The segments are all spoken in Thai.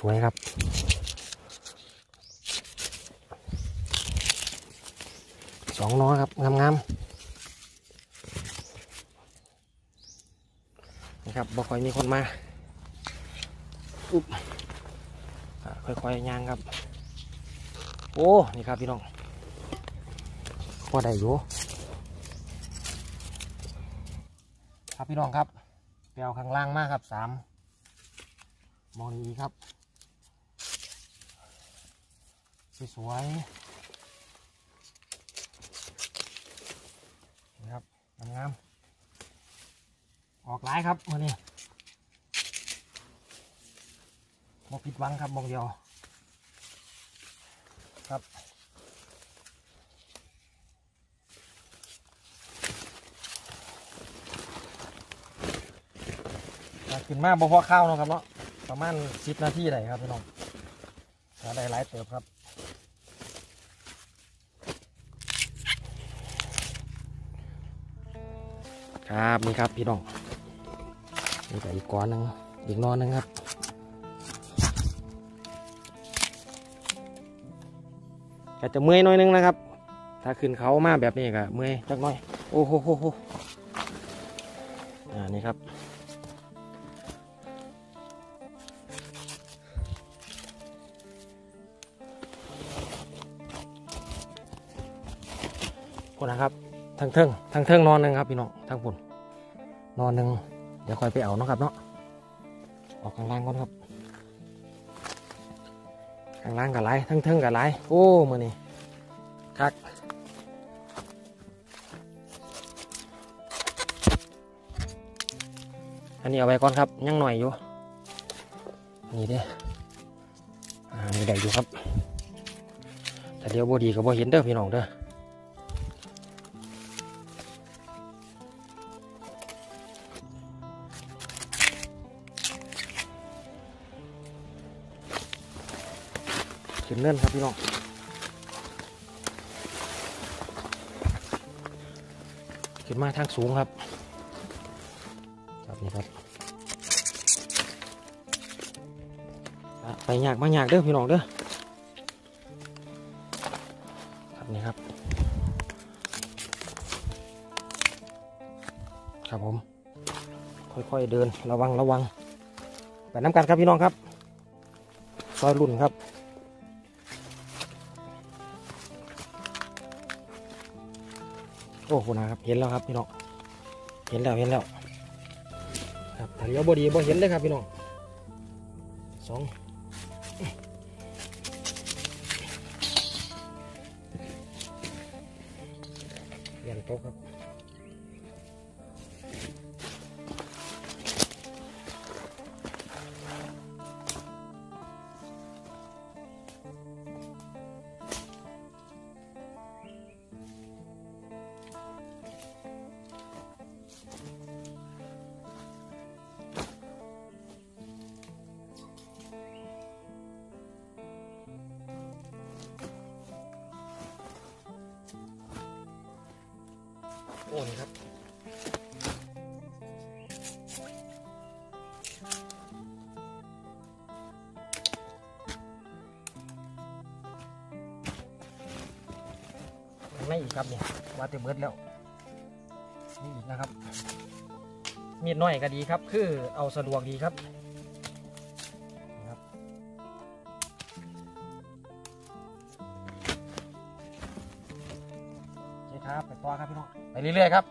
สวยๆครับ สองน้อครับ งามๆนะครับบ่ค่อยมีคนมาอุ๊บค่อยๆย่างครับ โอ้ นี่ครับพี่น้องพอได้อยู่ครับพี่น้องครับไปเอาข้างล่างมากครับสาม มองดีครับ สวยๆนี่ครับงามๆออกหลายครับวันนี้มผิดหวังครับมองเดียวครับขึ้นมาบ่พอข้าวเนาะครับเนาะ ประมาณสิบนาทีได้ครับพี่น้องได้หลายเติบครับครับนี่ครับพี่น้องนี่ก็อีกก้อนหนึงอีกนอนหนึงครับก็จะเมื่อยน้อยหนึงนะครับ ถ้าขึ้นเขามาแบบนี้ก็เมื่อยจักน้อย โอ้โหโหโหอ่านี่ครับ พุ่นนะครับทั้งเทิงทั้งเทิงนอนหนึ่งครับพี่น้องทั้งพุ่นนอนหนึ่งเดี๋ยวคอยไปเอาเนาะครับเนาะออกข้างล่างก่อนครับข้างล่างกับไรทั้งเทิงกับไรโอ้มือนี่คักอันนี้เอาไว้ก่อนครับยังหน่อยอยู่นี่เด้อ่ามีได้อยู่ครับแต่เดี๋ยวบดีก็บ่เห็นเด้อพี่น้องเด้อ ขึ้นเนินครับพี่น้องขึ้นมาทางสูงครับครับนี่ครับไปหยากมาหยากเด้อพี่น้องเด้อครับนี่ครับ ครับผม ค่อยๆเดินระวังระวังไปน้ำกันครับพี่น้องครับซอยรุ่นครับ โอ้โหนะครับ เห็นแล้วครับพี่น้อง เห็นแล้วเห็นแล้ว ครับแต่เลี้ยวบดีบ่เห็นเลยครับพี่น้องสองเรียนโต๊ะครับ โอ้นี่ครับ ไม่อีกครับเนี่ยว่าเต็มเบิดแล้วนี่อีกนะครับ มีดน้อยก็ดีครับ คือเอาสะดวกดีครับ ครับไปต่อครับพี่น้องไปเรื่อยๆครับ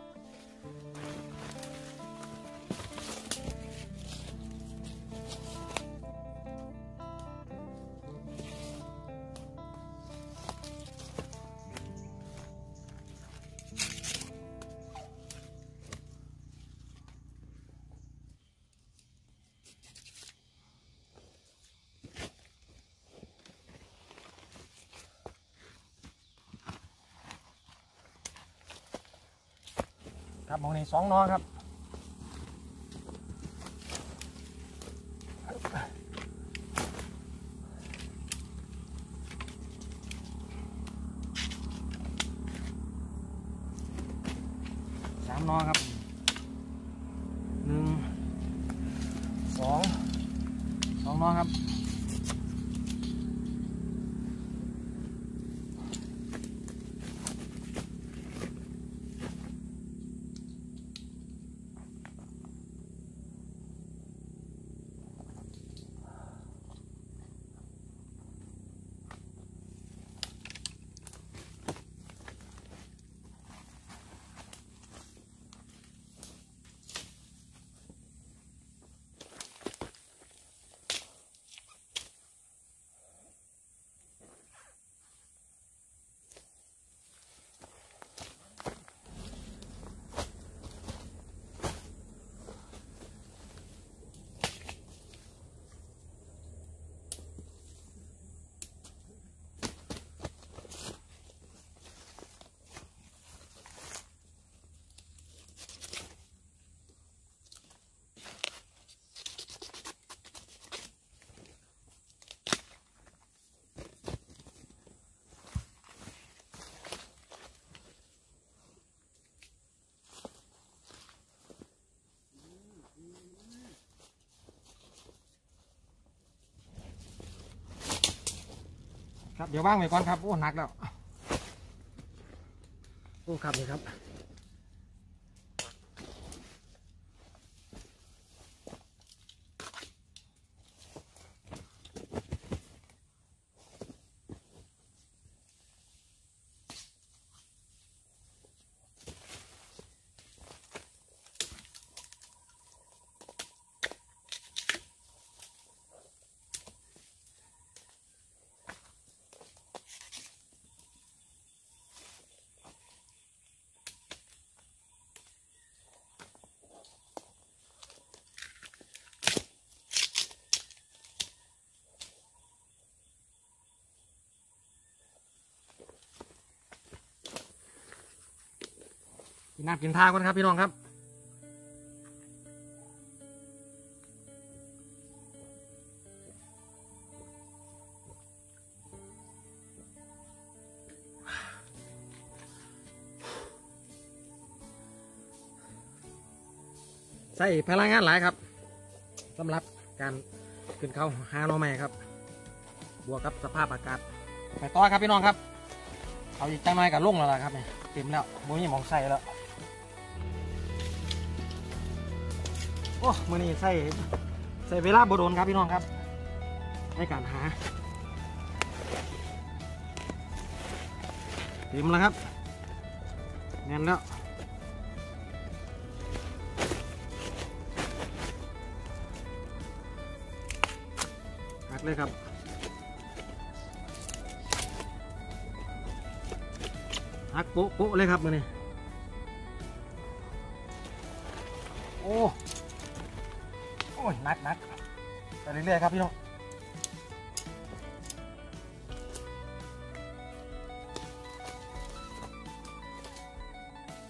ครับมองนี่สองนอครับสามนอครับหนึ่งสองสองนอครับ ครับเดี๋ยวว่างไว้ก่อนครับโอ้หนักแล้ว โอ้ครับนี่ครับ กินน้ำกินท่าก่อนครับพี่น้องครับใส่พลังงานหลายครับสำหรับการขึ้นเขาหาหน่อไม้ครับ บวกกับสภาพอากาศไปต่อครับพี่น้องครับเอาอีกจังหน่อยกับลงแล้วล่ะครับเนี่ยเต็มแล้วบ่มีหมองใส่แล้ว โอ้มือนี้ใส่ใส่เวลาบโดนครับพี่น้องครับในการหาเต็มแล้วครับแน่นแล้วหักเลยครับหักโป๊ะโป๊ะเลยครับมือนี้โอ้โอ้ ยนักนักไปเรื่อยๆครับพี่น้อง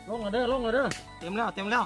ลงเลยเด้อลงเลยเด้อเต็มแล้วเต็มแล้ว